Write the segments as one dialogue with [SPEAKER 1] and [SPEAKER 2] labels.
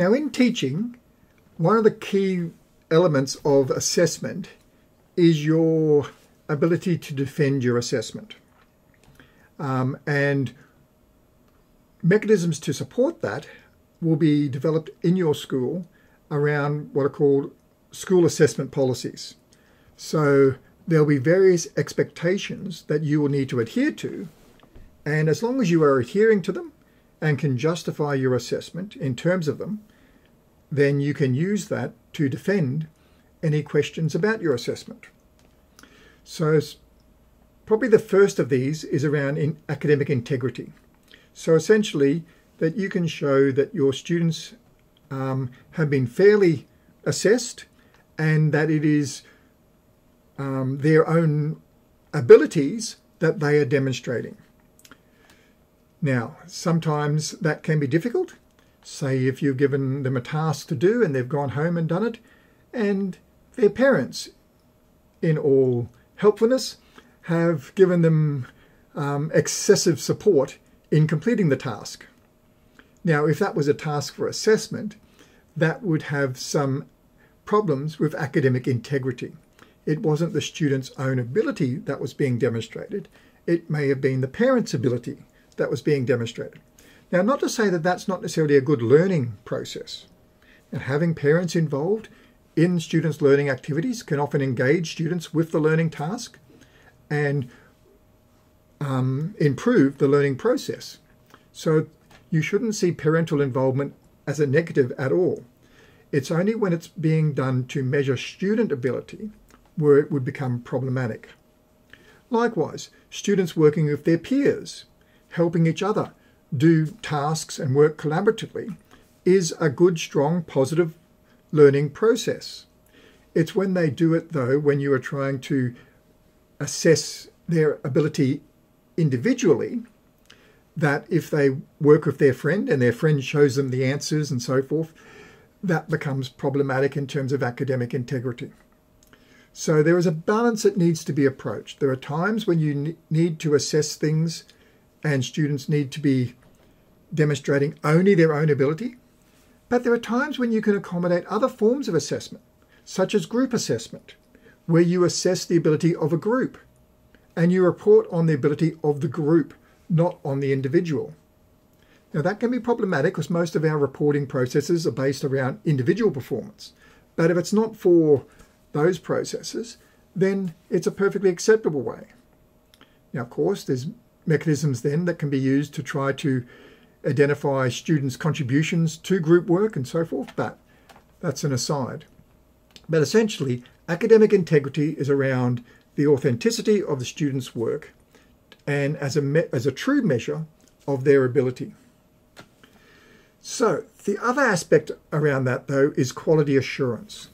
[SPEAKER 1] Now, in teaching, one of the key elements of assessment is your ability to defend your assessment. Um, and mechanisms to support that will be developed in your school around what are called school assessment policies. So there'll be various expectations that you will need to adhere to. And as long as you are adhering to them and can justify your assessment in terms of them, then you can use that to defend any questions about your assessment. So probably the first of these is around in academic integrity. So essentially that you can show that your students um, have been fairly assessed and that it is um, their own abilities that they are demonstrating. Now, sometimes that can be difficult. Say if you've given them a task to do and they've gone home and done it, and their parents, in all helpfulness, have given them um, excessive support in completing the task. Now, if that was a task for assessment, that would have some problems with academic integrity. It wasn't the student's own ability that was being demonstrated. It may have been the parent's ability that was being demonstrated. Now, not to say that that's not necessarily a good learning process. And having parents involved in students' learning activities can often engage students with the learning task and um, improve the learning process. So you shouldn't see parental involvement as a negative at all. It's only when it's being done to measure student ability where it would become problematic. Likewise, students working with their peers, helping each other do tasks and work collaboratively is a good, strong, positive learning process. It's when they do it, though, when you are trying to assess their ability individually, that if they work with their friend and their friend shows them the answers and so forth, that becomes problematic in terms of academic integrity. So there is a balance that needs to be approached. There are times when you need to assess things and students need to be demonstrating only their own ability, but there are times when you can accommodate other forms of assessment, such as group assessment, where you assess the ability of a group and you report on the ability of the group, not on the individual. Now, that can be problematic because most of our reporting processes are based around individual performance. But if it's not for those processes, then it's a perfectly acceptable way. Now, of course, there's mechanisms then that can be used to try to identify students' contributions to group work and so forth, but that's an aside. But essentially, academic integrity is around the authenticity of the student's work and as a, as a true measure of their ability. So, the other aspect around that, though, is quality assurance.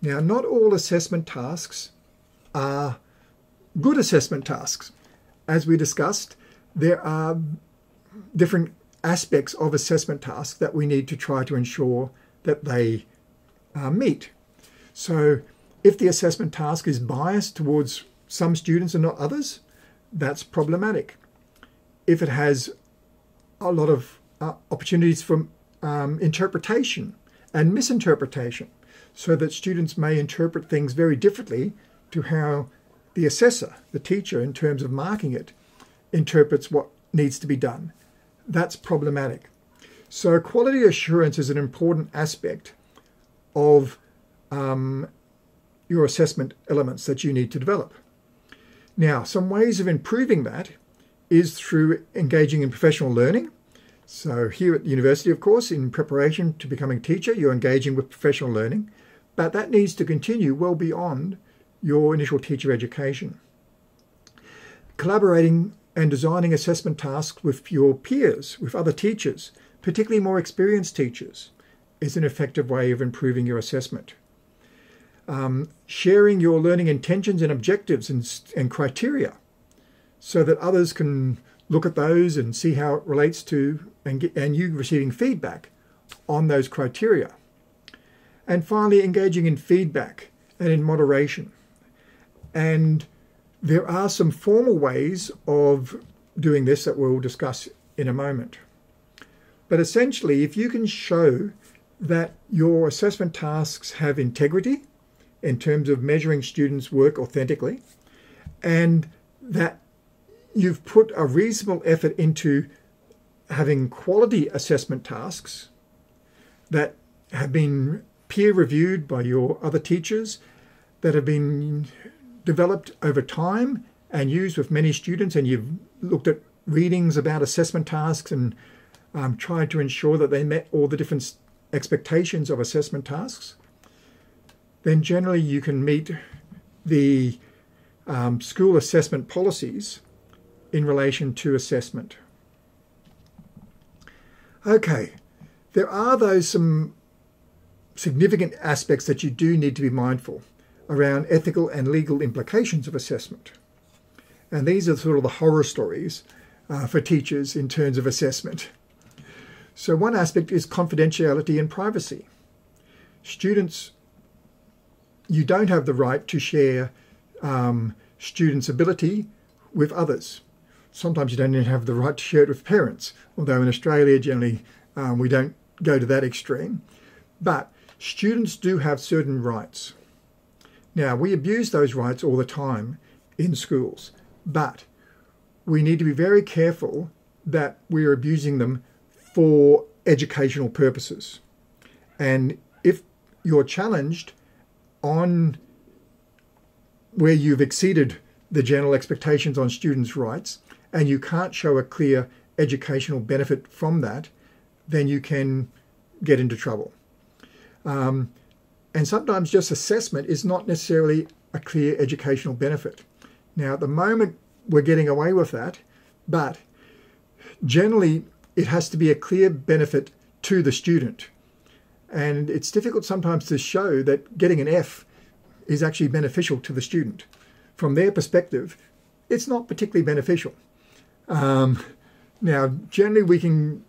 [SPEAKER 1] Now, not all assessment tasks are good assessment tasks. As we discussed, there are different aspects of assessment tasks that we need to try to ensure that they uh, meet. So, if the assessment task is biased towards some students and not others, that's problematic. If it has a lot of uh, opportunities for um, interpretation and misinterpretation so that students may interpret things very differently to how the assessor, the teacher, in terms of marking it, interprets what needs to be done. That's problematic. So, quality assurance is an important aspect of um, your assessment elements that you need to develop. Now, some ways of improving that is through engaging in professional learning so here at the university, of course, in preparation to becoming a teacher, you're engaging with professional learning, but that needs to continue well beyond your initial teacher education. Collaborating and designing assessment tasks with your peers, with other teachers, particularly more experienced teachers, is an effective way of improving your assessment. Um, sharing your learning intentions and objectives and, and criteria so that others can look at those and see how it relates to and, get, and you receiving feedback on those criteria. And finally, engaging in feedback and in moderation. And there are some formal ways of doing this that we'll discuss in a moment. But essentially, if you can show that your assessment tasks have integrity in terms of measuring students' work authentically, and that you've put a reasonable effort into having quality assessment tasks that have been peer reviewed by your other teachers, that have been developed over time and used with many students, and you've looked at readings about assessment tasks and um, tried to ensure that they met all the different expectations of assessment tasks, then generally you can meet the um, school assessment policies in relation to assessment. Okay, there are those some significant aspects that you do need to be mindful around ethical and legal implications of assessment. And these are sort of the horror stories uh, for teachers in terms of assessment. So one aspect is confidentiality and privacy. Students, you don't have the right to share um, students' ability with others. Sometimes you don't even have the right to share it with parents, although in Australia generally um, we don't go to that extreme. But students do have certain rights. Now, we abuse those rights all the time in schools, but we need to be very careful that we're abusing them for educational purposes. And if you're challenged on where you've exceeded the general expectations on students' rights and you can't show a clear educational benefit from that, then you can get into trouble. Um, and sometimes just assessment is not necessarily a clear educational benefit. Now, at the moment, we're getting away with that, but generally, it has to be a clear benefit to the student. And it's difficult sometimes to show that getting an F is actually beneficial to the student. From their perspective, it's not particularly beneficial. Um, now, generally, we can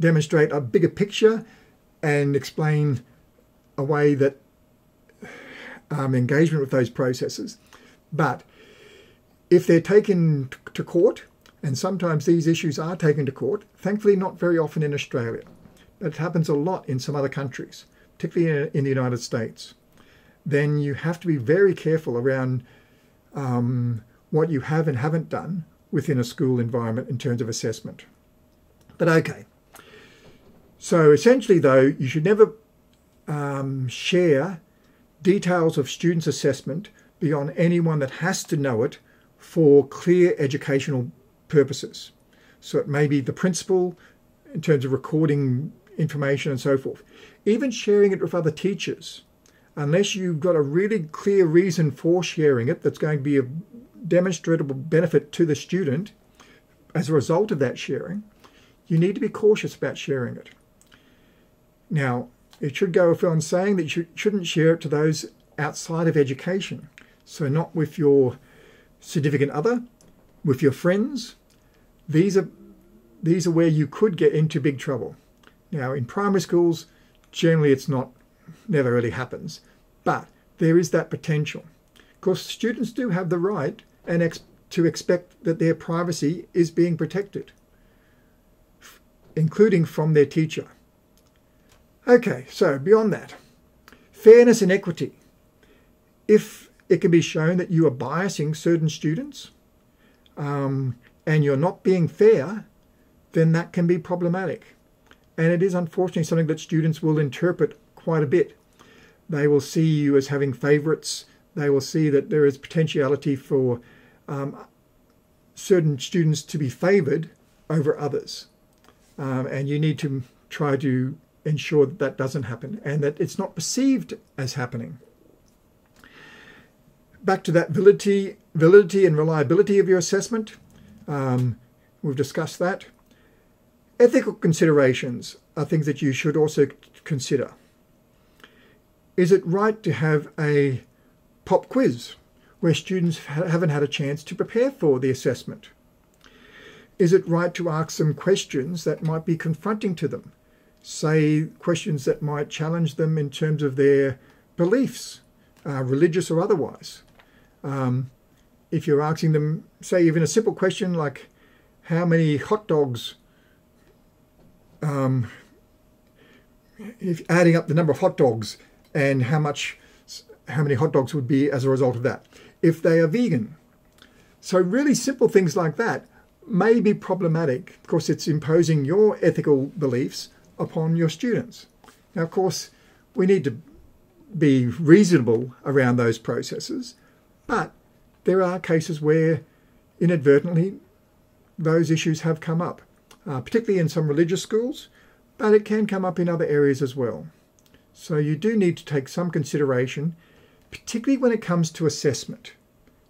[SPEAKER 1] demonstrate a bigger picture and explain a way that um, engagement with those processes. But if they're taken to court, and sometimes these issues are taken to court, thankfully not very often in Australia, but it happens a lot in some other countries, particularly in the United States, then you have to be very careful around um, what you have and haven't done within a school environment in terms of assessment. But okay. So essentially, though, you should never um, share details of students' assessment beyond anyone that has to know it for clear educational purposes. So it may be the principal in terms of recording information and so forth. Even sharing it with other teachers, unless you've got a really clear reason for sharing it that's going to be a demonstrable benefit to the student as a result of that sharing, you need to be cautious about sharing it. Now, it should go without saying that you shouldn't share it to those outside of education. So, not with your significant other, with your friends. These are these are where you could get into big trouble. Now, in primary schools, generally it's not never really happens, but there is that potential. Of course, students do have the right and ex- to expect that their privacy is being protected, including from their teacher. Okay, so beyond that, fairness and equity. If it can be shown that you are biasing certain students um, and you're not being fair, then that can be problematic. And it is unfortunately something that students will interpret quite a bit. They will see you as having favourites. They will see that there is potentiality for um, certain students to be favoured over others. Um, and you need to try to ensure that that doesn't happen and that it's not perceived as happening. Back to that validity, validity and reliability of your assessment. Um, we've discussed that. Ethical considerations are things that you should also consider. Is it right to have a pop quiz where students haven't had a chance to prepare for the assessment? Is it right to ask some questions that might be confronting to them? Say questions that might challenge them in terms of their beliefs, uh, religious or otherwise. Um, if you're asking them, say, even a simple question like, how many hot dogs um, if adding up the number of hot dogs and how much how many hot dogs would be as a result of that? If they are vegan. So really simple things like that may be problematic. Of course it's imposing your ethical beliefs upon your students now of course we need to be reasonable around those processes but there are cases where inadvertently those issues have come up uh, particularly in some religious schools but it can come up in other areas as well. So you do need to take some consideration, particularly when it comes to assessment.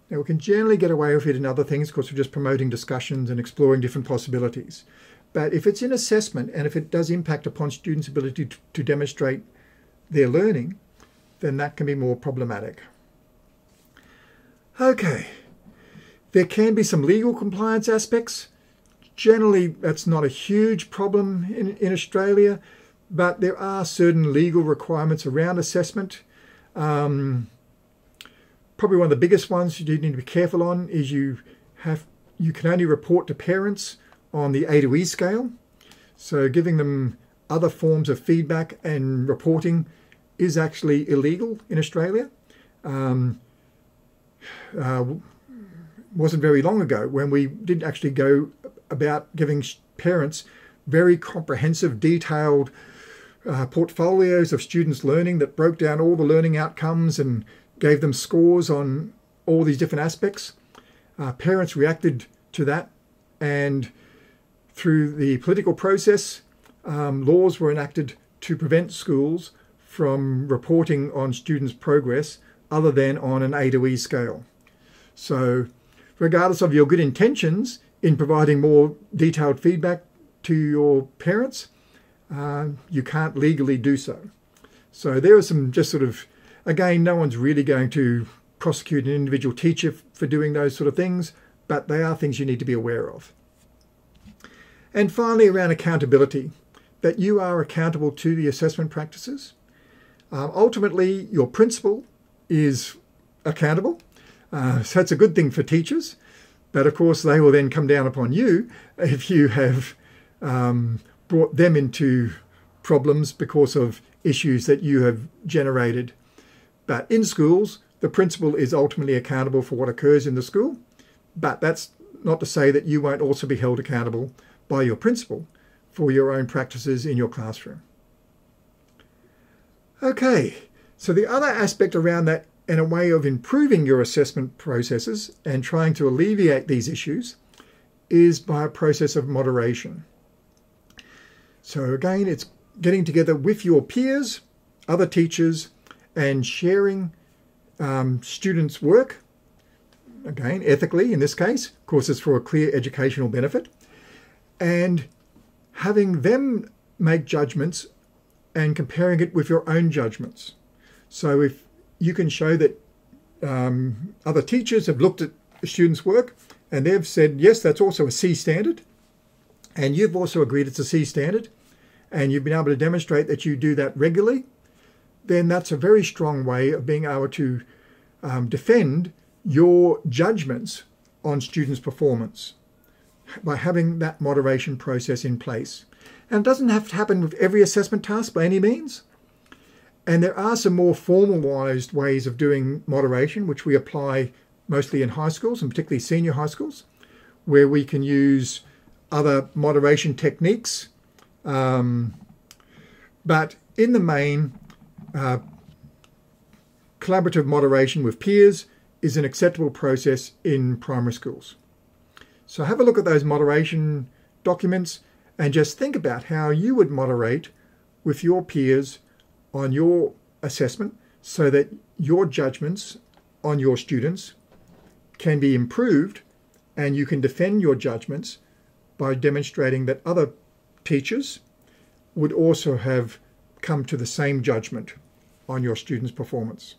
[SPEAKER 1] Now we can generally get away with it in other things because we're just promoting discussions and exploring different possibilities. But if it's in assessment and if it does impact upon students' ability to, to demonstrate their learning, then that can be more problematic. Okay, there can be some legal compliance aspects. Generally, that's not a huge problem in, in Australia, but there are certain legal requirements around assessment. Um, probably one of the biggest ones you need to be careful on is you have you can only report to parents on the A to E scale. So giving them other forms of feedback and reporting is actually illegal in Australia. Um, uh, wasn't very long ago when we didn't actually go about giving parents very comprehensive, detailed uh, portfolios of students' learning that broke down all the learning outcomes and gave them scores on all these different aspects. Uh, parents reacted to that, and through the political process, um, laws were enacted to prevent schools from reporting on students' progress other than on an A to E scale. So, regardless of your good intentions, in providing more detailed feedback to your parents, uh, you can't legally do so. So there are some just sort of, again, no one's really going to prosecute an individual teacher for doing those sort of things, but they are things you need to be aware of. And finally, around accountability, that you are accountable to the assessment practices. Um, ultimately, your principal is accountable. Uh, so that's a good thing for teachers. But of course, they will then come down upon you if you have um, brought them into problems because of issues that you have generated. But in schools, the principal is ultimately accountable for what occurs in the school. But that's not to say that you won't also be held accountable by your principal for your own practices in your classroom. Okay, so the other aspect around that and a way of improving your assessment processes and trying to alleviate these issues is by a process of moderation. So again, it's getting together with your peers, other teachers, and sharing um, students' work, again, ethically in this case, of course it's for a clear educational benefit, and having them make judgments and comparing it with your own judgments. So if you can show that um, other teachers have looked at students' work and they've said, yes, that's also a C standard. And you've also agreed it's a C standard. And you've been able to demonstrate that you do that regularly. Then that's a very strong way of being able to um, defend your judgments on students' performance by having that moderation process in place. And it doesn't have to happen with every assessment task by any means. And there are some more formalized ways of doing moderation, which we apply mostly in high schools and particularly senior high schools, where we can use other moderation techniques. Um, but in the main, uh, collaborative moderation with peers is an acceptable process in primary schools. So have a look at those moderation documents and just think about how you would moderate with your peers on your assessment so that your judgments on your students can be improved and you can defend your judgments by demonstrating that other teachers would also have come to the same judgment on your students' performance.